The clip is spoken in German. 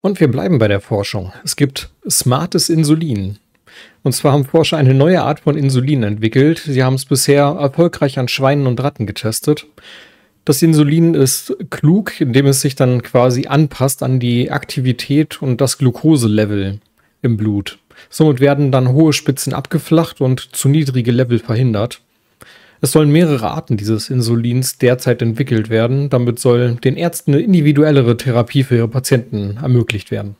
Und wir bleiben bei der Forschung. Es gibt smartes Insulin. Und zwar haben Forscher eine neue Art von Insulin entwickelt. Sie haben es bisher erfolgreich an Schweinen und Ratten getestet. Das Insulin ist klug, indem es sich dann quasi anpasst an die Aktivität und das Glukoselevel im Blut. Somit werden dann hohe Spitzen abgeflacht und zu niedrige Level verhindert. Es sollen mehrere Arten dieses Insulins derzeit entwickelt werden. Damit soll den Ärzten eine individuellere Therapie für ihre Patienten ermöglicht werden.